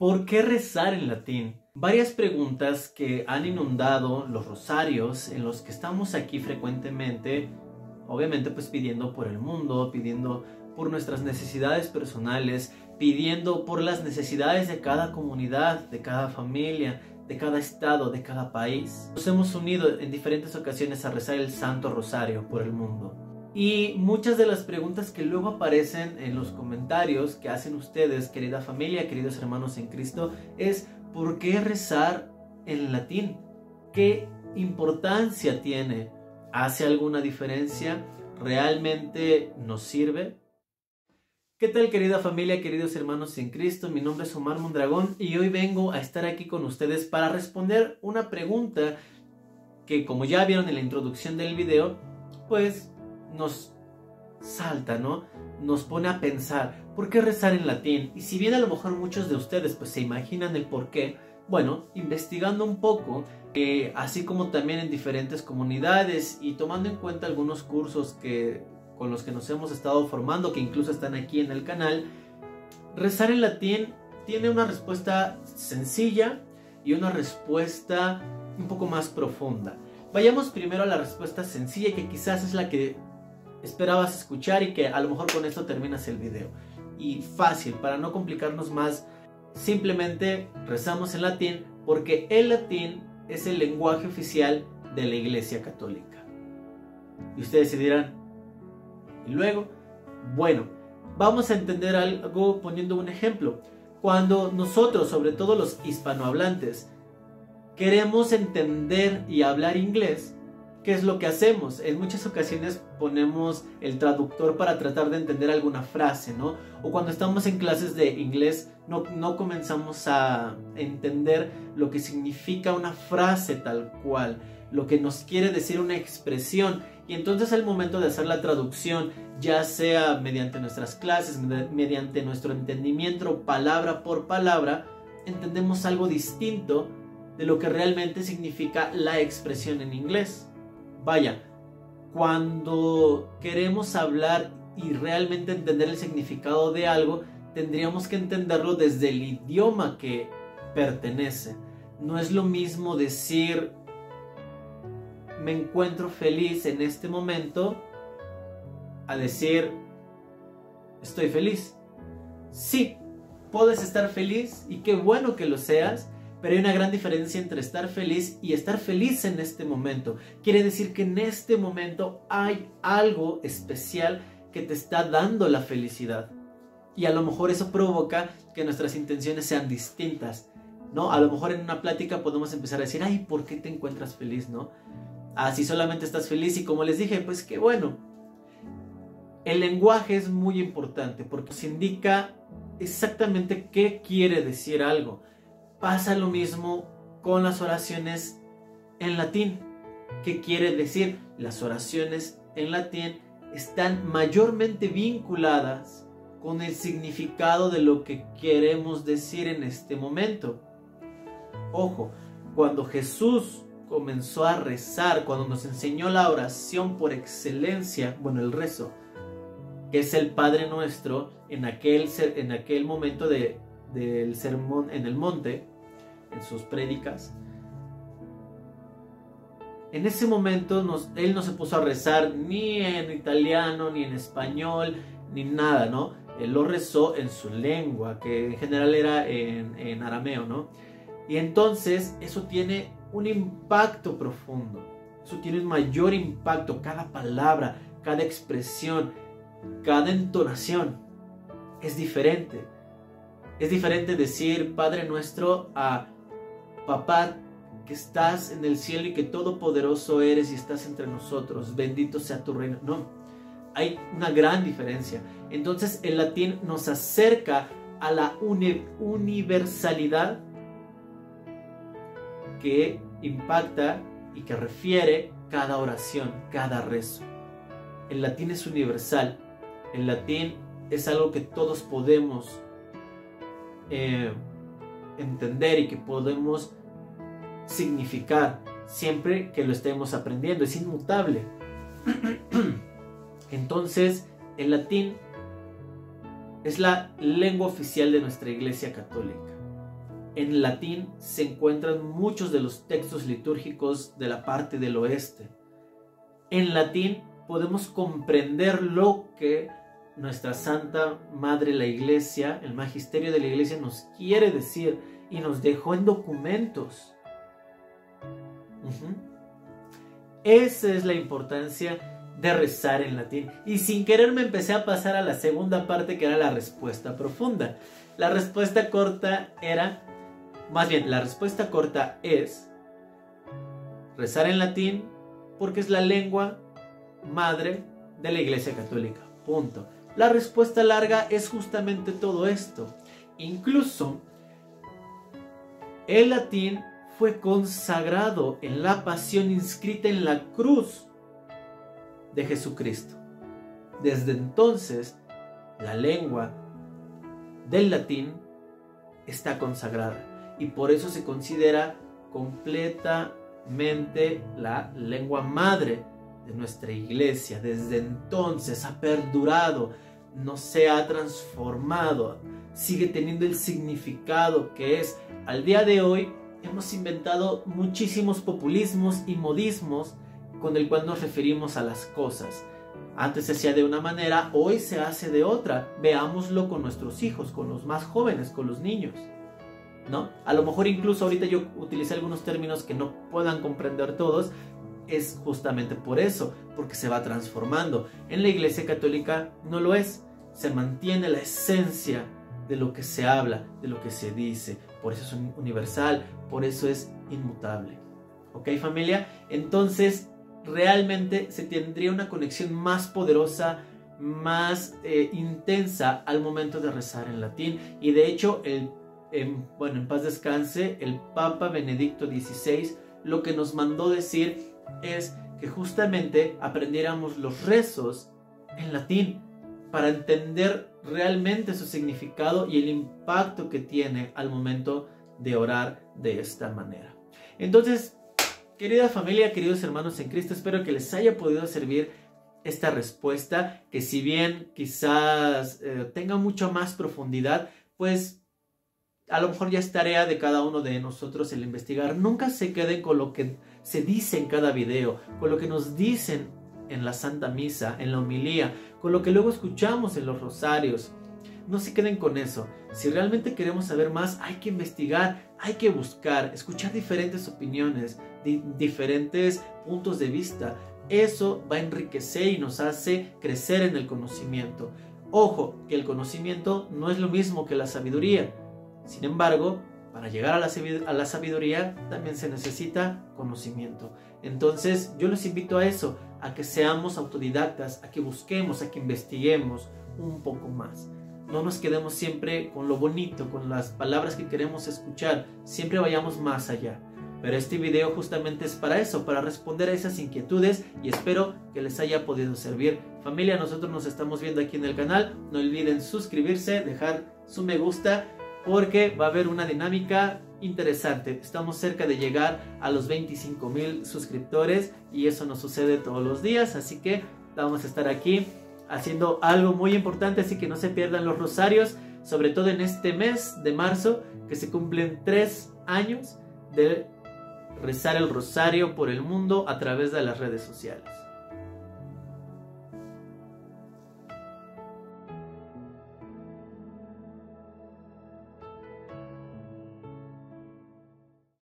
¿Por qué rezar en latín? Varias preguntas que han inundado los rosarios en los que estamos aquí frecuentemente, obviamente pues pidiendo por el mundo, pidiendo por nuestras necesidades personales, pidiendo por las necesidades de cada comunidad, de cada familia, de cada estado, de cada país. Nos hemos unido en diferentes ocasiones a rezar el Santo Rosario por el mundo. Y muchas de las preguntas que luego aparecen en los comentarios que hacen ustedes, querida familia, queridos hermanos en Cristo, es ¿por qué rezar en latín? ¿Qué importancia tiene? ¿Hace alguna diferencia? ¿Realmente nos sirve? ¿Qué tal querida familia, queridos hermanos en Cristo? Mi nombre es Omar Mondragón y hoy vengo a estar aquí con ustedes para responder una pregunta que como ya vieron en la introducción del video, pues nos salta, ¿no? Nos pone a pensar, ¿por qué rezar en latín? Y si bien a lo mejor muchos de ustedes pues se imaginan el por qué, bueno, investigando un poco, eh, así como también en diferentes comunidades y tomando en cuenta algunos cursos que con los que nos hemos estado formando, que incluso están aquí en el canal, rezar en latín tiene una respuesta sencilla y una respuesta un poco más profunda. Vayamos primero a la respuesta sencilla, que quizás es la que esperabas escuchar y que a lo mejor con esto terminas el video. Y fácil, para no complicarnos más, simplemente rezamos en latín porque el latín es el lenguaje oficial de la Iglesia Católica. Y ustedes se dirán, y luego, bueno, vamos a entender algo poniendo un ejemplo. Cuando nosotros, sobre todo los hispanohablantes, queremos entender y hablar inglés, ¿qué es lo que hacemos? En muchas ocasiones ponemos el traductor para tratar de entender alguna frase, ¿no? O cuando estamos en clases de inglés no, no comenzamos a entender lo que significa una frase tal cual, lo que nos quiere decir una expresión y entonces al momento de hacer la traducción, ya sea mediante nuestras clases, mediante nuestro entendimiento palabra por palabra, entendemos algo distinto de lo que realmente significa la expresión en inglés. Vaya, cuando queremos hablar y realmente entender el significado de algo, tendríamos que entenderlo desde el idioma que pertenece. No es lo mismo decir me encuentro feliz en este momento a decir estoy feliz. Sí, puedes estar feliz y qué bueno que lo seas, pero hay una gran diferencia entre estar feliz y estar feliz en este momento. Quiere decir que en este momento hay algo especial que te está dando la felicidad. Y a lo mejor eso provoca que nuestras intenciones sean distintas. ¿No? A lo mejor en una plática podemos empezar a decir, ay, ¿por qué te encuentras feliz? ¿No? Así solamente estás feliz y como les dije, pues qué bueno. El lenguaje es muy importante porque se indica exactamente qué quiere decir algo. Pasa lo mismo con las oraciones en latín. ¿Qué quiere decir? Las oraciones en latín están mayormente vinculadas con el significado de lo que queremos decir en este momento. Ojo, cuando Jesús comenzó a rezar, cuando nos enseñó la oración por excelencia, bueno, el rezo, que es el Padre Nuestro, en aquel, en aquel momento de, del sermón en el monte, en sus prédicas, en ese momento él no se puso a rezar ni en italiano, ni en español, ni nada, ¿no? Él lo rezó en su lengua, que en general era en, en arameo, ¿no? Y entonces eso tiene un impacto profundo. Eso tiene un mayor impacto. Cada palabra, cada expresión, cada entonación es diferente. Es diferente decir Padre nuestro a Papá que estás en el cielo y que todopoderoso eres y estás entre nosotros. Bendito sea tu reino. No, hay una gran diferencia. Entonces el latín nos acerca a la universalidad que impacta y que refiere cada oración, cada rezo. El latín es universal. El latín es algo que todos podemos eh, entender y que podemos significar siempre que lo estemos aprendiendo. Es inmutable. Entonces, el latín es la lengua oficial de nuestra Iglesia Católica. en latín se encuentran muchos de los textos litúrgicos de la parte del oeste. En latín podemos comprender lo que nuestra Santa Madre la Iglesia, el magisterio de la Iglesia nos quiere decir y nos dejó en documentos. Esa es la importancia de rezar en latín. Y sin querer me empecé a pasar a la segunda parte que era la respuesta profunda. La respuesta corta era, más bien, la respuesta corta es rezar en latín porque es la lengua madre de la Iglesia Católica. Punto. La respuesta larga es justamente todo esto. Incluso el latín fue consagrado en la pasión inscrita en la cruz de Jesucristo. Desde entonces, la lengua del latín está consagrada y por eso se considera completamente la lengua madre de nuestra iglesia. Desde entonces ha perdurado, no se ha transformado, sigue teniendo el significado que es al día de hoy. Hemos inventado muchísimos populismos y modismos con el cual nos referimos a las cosas. Antes se hacía de una manera, hoy se hace de otra. Veámoslo con nuestros hijos, con los más jóvenes, con los niños. ¿No? A lo mejor incluso ahorita yo utilicé algunos términos que no puedan comprender todos, es justamente por eso, porque se va transformando. En la Iglesia Católica no lo es, se mantiene la esencia de lo que se habla, de lo que se dice, por eso es universal, por eso es inmutable. ¿Ok familia? Entonces realmente se tendría una conexión más poderosa, más eh, intensa al momento de rezar en latín. Y de hecho, el, bueno, en paz descanse, el Papa Benedicto XVI lo que nos mandó decir es que justamente aprendiéramos los rezos en latín para entender realmente su significado y el impacto que tiene al momento de orar de esta manera. Entonces, Querida familia, queridos hermanos en Cristo, espero que les haya podido servir esta respuesta, que si bien quizás eh, tenga mucho más profundidad, pues a lo mejor ya es tarea de cada uno de nosotros el investigar. Nunca se queden con lo que se dice en cada video, con lo que nos dicen en la Santa Misa, en la homilía, con lo que luego escuchamos en los rosarios. No se queden con eso. Si realmente queremos saber más, hay que investigar, hay que buscar, escuchar diferentes opiniones, diferentes puntos de vista. Eso va a enriquecer y nos hace crecer en el conocimiento. Ojo, que el conocimiento no es lo mismo que la sabiduría. Sin embargo, para llegar a la, sabiduría también se necesita conocimiento. Entonces yo les invito a eso, a que seamos autodidactas, a que busquemos, a que investiguemos un poco más. No nos quedemos siempre con lo bonito, con las palabras que queremos escuchar, siempre vayamos más allá. Pero este video justamente es para eso, para responder a esas inquietudes y espero que les haya podido servir. Familia, nosotros nos estamos viendo aquí en el canal. No olviden suscribirse, dejar su me gusta porque va a haber una dinámica interesante. Estamos cerca de llegar a los 25 mil suscriptores y eso nos sucede todos los días. Así que vamos a estar aquí haciendo algo muy importante, así que no se pierdan los rosarios, sobre todo en este mes de marzo que se cumplen tres años de rezar el rosario por el mundo a través de las redes sociales.